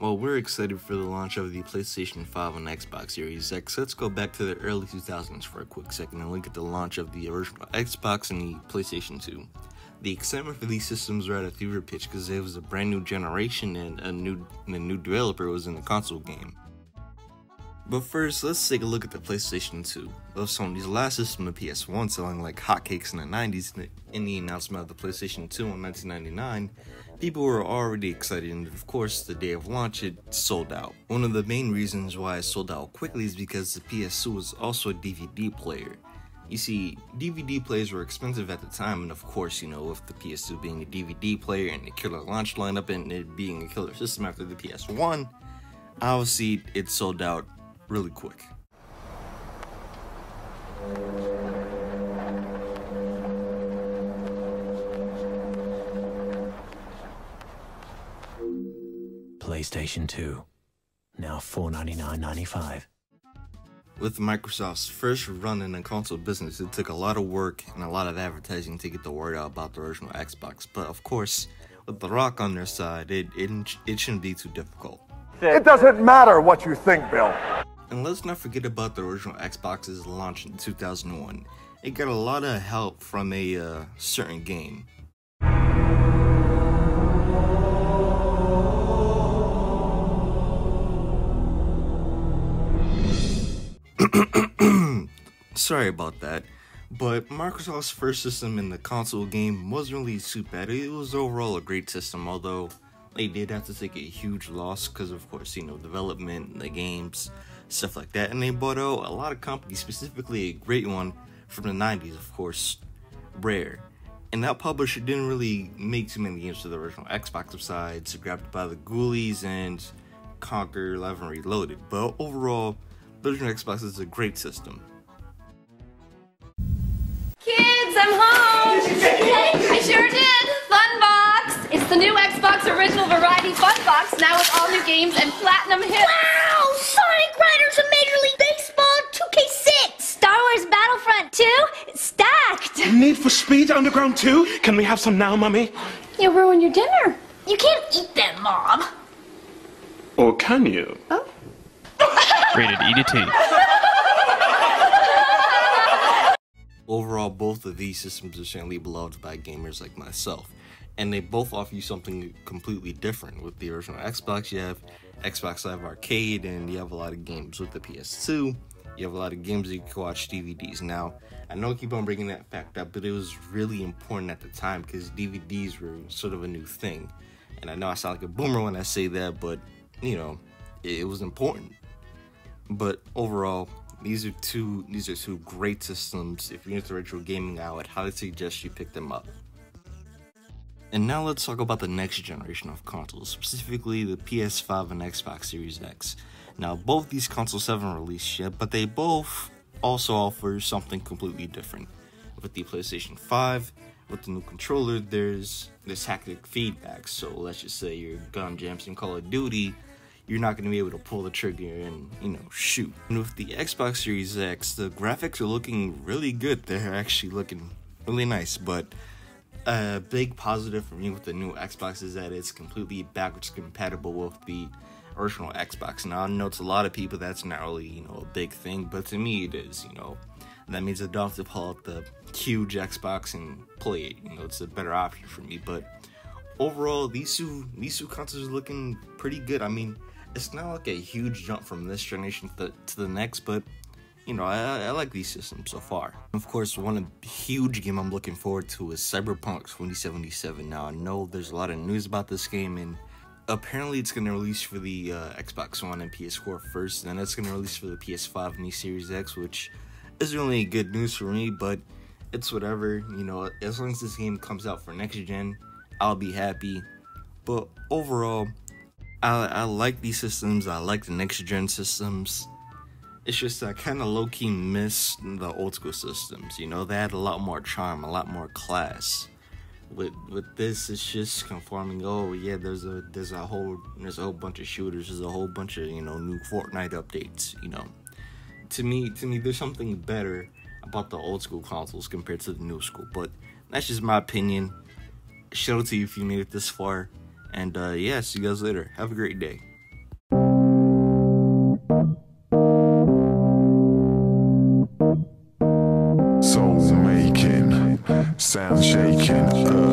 Well, we're excited for the launch of the PlayStation 5 and Xbox Series X. Let's go back to the early 2000s for a quick second and look at the launch of the original Xbox and the PlayStation 2. The excitement for these systems were at a fever pitch because it was a brand new generation and a new and a new developer was in the console game. But first, let's take a look at the PlayStation 2. Though Sony's last system, the PS1, selling like hotcakes in the 90s in the announcement of the PlayStation 2 in 1999, people were already excited, and of course, the day of launch, it sold out. One of the main reasons why it sold out quickly is because the PS2 was also a DVD player. You see, DVD players were expensive at the time, and of course, you know, with the PS2 being a DVD player and the killer launch lineup and it being a killer system after the PS1, obviously it sold out really quick. PlayStation 2, now $499.95. With Microsoft's first run in the console business, it took a lot of work and a lot of advertising to get the word out about the original Xbox. But of course, with The Rock on their side, it, it, it shouldn't be too difficult. It doesn't matter what you think, Bill. And let's not forget about the original Xbox's launch in 2001. It got a lot of help from a uh, certain game. Sorry about that. But Microsoft's first system in the console game wasn't really too bad. It was overall a great system, although they did have to take a huge loss because, of course, you know, development, the games, stuff like that. And they bought out a lot of companies, specifically a great one from the 90s, of course, Rare. And that publisher didn't really make too many games for the original Xbox besides Grabbed by the Ghoulies and Conker 11 Reloaded. But overall, the original Xbox is a great system. Kids, I'm home! I sure did! Fun box! It's the new Xbox Original Variety Fun Box, now with all new games and platinum hits. Wow! Sonic Riders of Major League Baseball 2K6! Star Wars Battlefront 2? Stacked! Need for Speed Underground 2? Can we have some now, Mummy? You'll ruin your dinner. You can't eat them, Mom. Or can you? Oh. Rated E to T. Overall, both of these systems are certainly beloved by gamers like myself, and they both offer you something completely different. With the original Xbox, you have Xbox Live Arcade, and you have a lot of games. With the PS2, you have a lot of games you can watch DVDs. Now, I know I keep on bringing that fact up, but it was really important at the time because DVDs were sort of a new thing. And I know I sound like a boomer when I say that, but you know, it, was important. But overall, these are two these are two great systems. If you're into retro gaming, I would highly suggest you pick them up. And now let's talk about the next generation of consoles, specifically the PS5 and Xbox Series X. Now, both these consoles haven't released yet, but they both also offer something completely different. With the PlayStation 5, with the new controller, there's this haptic feedback. So let's just say your gun jams in Call of Duty, you're not going to be able to pull the trigger and, you know, shoot. And with the Xbox Series X, the graphics are looking really good. They're actually looking really nice, but a big positive for me with the new Xbox is that it's completely backwards compatible with the original Xbox. Now I know to a lot of people that's not really, you know, a big thing, but to me it is, you know. That means I don't have to pull out the huge Xbox and play it. You know, it's a better option for me. But overall, these two these two consoles are looking pretty good. I mean, it's not like a huge jump from this generation to, to the next, but you know, I, I, like these systems so far. Of course, one huge game I'm looking forward to is Cyberpunk 2077. Now, I know there's a lot of news about this game, and apparently it's going to release for the uh, Xbox One and PS4 first, and then it's going to release for the PS5 and the Series X, which isn't really good news for me, but it's whatever. You know, as long as this game comes out for next gen, I'll be happy. But overall, I, I like these systems. I like the next gen systems. It's just I kind of low key miss the old school systems. You know, they had a lot more charm, a lot more class. With with this, it's just conforming. Oh yeah, there's a there's a whole there's a whole bunch of shooters. There's a whole bunch of you know new Fortnite updates. You know, to me to me there's something better about the old school consoles compared to the new school. But that's just my opinion. Shout out to you if you made it this far. And uh, yeah, see you guys later. Have a great day. Soul making, sound shaking. Uh.